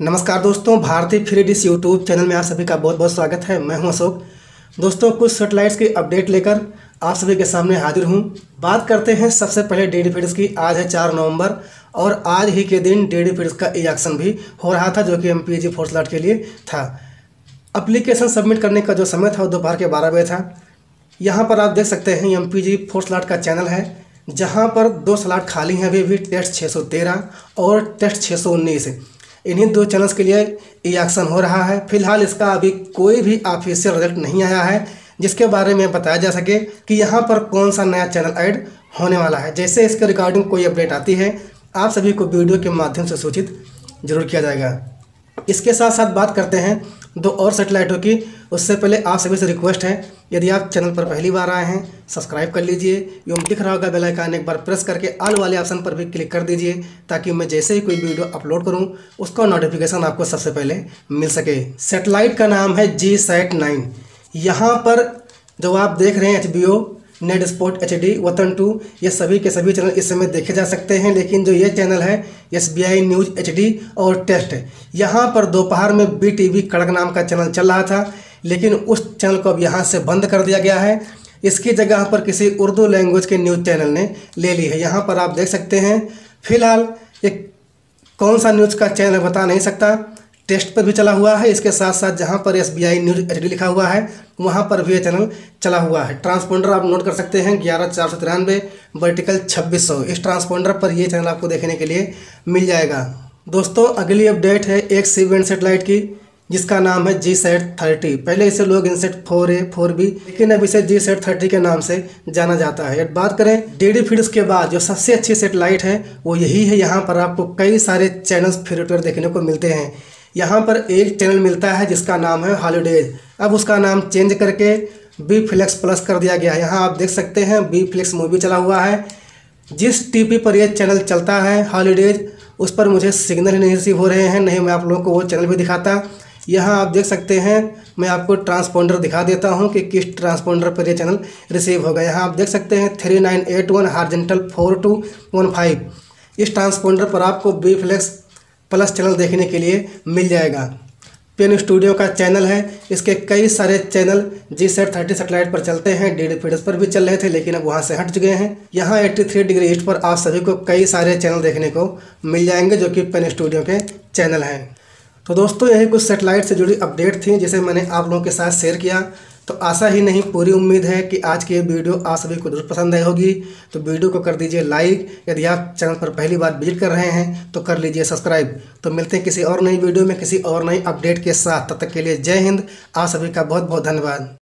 नमस्कार दोस्तों भारतीय फ्री डिश यूट्यूब चैनल में आप सभी का बहुत बहुत स्वागत है। मैं हूँ अशोक। दोस्तों, कुछ सेटेलाइट्स की अपडेट लेकर आप सभी के सामने हाजिर हूँ। बात करते हैं सबसे पहले डी डी की। आज है चार नवंबर और आज ही के दिन डी डी का ई एक्शन भी हो रहा था, जो कि एम पी लाट के लिए था। अप्लीकेशन सबमिट करने का जो समय था, वो दोपहर के बारह बजे था। यहाँ पर आप देख सकते हैं एम पी लाट का चैनल है, जहाँ पर दो स्लाट खाली हैं अभी भी टेस्ट 613 और टेस्ट 619 इन्हीं दो चैनल्स के लिए ई एक्शन हो रहा है। फ़िलहाल इसका अभी कोई भी ऑफिशियल रिज़ल्ट नहीं आया है, जिसके बारे में बताया जा सके कि यहाँ पर कौन सा नया चैनल ऐड होने वाला है। जैसे इसके रिगार्डिंग कोई अपडेट आती है, आप सभी को वीडियो के माध्यम से सूचित ज़रूर किया जाएगा। इसके साथ साथ बात करते हैं दो और सेटेलाइटों की। उससे पहले आप सभी से रिक्वेस्ट है यदि आप चैनल पर पहली बार आए हैं, सब्सक्राइब कर लीजिए। एवं दिख रहा होगा बेल आइकन, एक बार प्रेस करके ऑल वाले ऑप्शन पर भी क्लिक कर दीजिए, ताकि मैं जैसे ही कोई वीडियो अपलोड करूँ, उसका नोटिफिकेशन आपको सबसे पहले मिल सके। सेटेलाइट का नाम है जी सैट नाइन यहाँ पर जो आप देख रहे हैं H B O net sport H D Watan two ये सभी के सभी चैनल इस समय देखे जा सकते हैं, लेकिन जो ये चैनल है S B I news H D और टेस्ट यहाँ पर दोपहर में बी टी वी कड़क नाम का चैनल चल रहा था। लेकिन उस चैनल को अब यहाँ से बंद कर दिया गया है। इसकी जगह पर किसी उर्दू लैंग्वेज के न्यूज़ चैनल ने ले ली है। यहाँ पर आप देख सकते हैं, फ़िलहाल ये कौन सा न्यूज़ का चैनल बता नहीं सकता। टेस्ट पर भी चला हुआ है। इसके साथ साथ जहाँ पर S B I news HD लिखा हुआ है, वहाँ पर भी ये चैनल चला हुआ है। ट्रांसपोंडर आप नोट कर सकते हैं, ग्यारह चार सौ तिरानवे वर्टिकल छब्बीस सौ। इस ट्रांसपोंडर पर ये चैनल आपको देखने के लिए मिल जाएगा। दोस्तों, अगली अपडेट है एक सी वेंट सेटेलाइट की। जिसका नाम है जी सेट थर्टी। पहले इसे लोग INSAT four A four B लेकिन अब इसे जी सेट थर्टी के नाम से जाना जाता है। बात करें डी डी फीड्स के बाद, जो सबसे अच्छी सेटेलाइट है, वो यही है। यहाँ पर आपको कई सारे चैनल्स फ्री देखने को मिलते हैं। यहाँ पर एक चैनल मिलता है, जिसका नाम है हॉलीडेज अब उसका नाम चेंज करके बी फ्लेक्स प्लस कर दिया गया है। यहाँ आप देख सकते हैं बी फ्लेक्स मूवी चला हुआ है। जिस टीपी पर यह चैनल चलता है हॉलीडेज उस पर मुझे सिग्नल ही नहीं रिसीव हो रहे हैं, नहीं मैं आप लोगों को वो चैनल भी दिखाता। यहाँ आप देख सकते हैं, मैं आपको ट्रांसपोंडर दिखा देता हूँ कि किस ट्रांसपोंडर पर ये चैनल रिसीव होगा। यहाँ आप देख सकते हैं three nine eight one horizontal four two one five इस ट्रांसपोंडर पर आपको बी फ्लेक्स प्लस चैनल देखने के लिए मिल जाएगा। पेन स्टूडियो का चैनल है। इसके कई सारे channel G sat thirty satellite पर चलते हैं। डी डी पर भी चल रहे थे, लेकिन अब वहाँ से हट चुके हैं। यहाँ एट्टी थ्री डिग्री ईस्ट पर आप सभी को कई सारे चैनल देखने को मिल जाएँगे, जो कि पेन स्टूडियो के चैनल हैं। तो दोस्तों, यही कुछ सेटेलाइट से जुड़ी अपडेट थी, जिसे मैंने आप लोगों के साथ शेयर किया। तो आशा ही नहीं, पूरी उम्मीद है कि आज की ये वीडियो आप सभी को ज़रूर पसंद आई होगी। तो वीडियो को कर दीजिए लाइक यदि आप चैनल पर पहली बार विज़िट कर रहे हैं तो कर लीजिए सब्सक्राइब तो मिलते हैं किसी और नई वीडियो में, किसी और नई अपडेट के साथ। तब तक के लिए जय हिंद। आप सभी का बहुत बहुत धन्यवाद।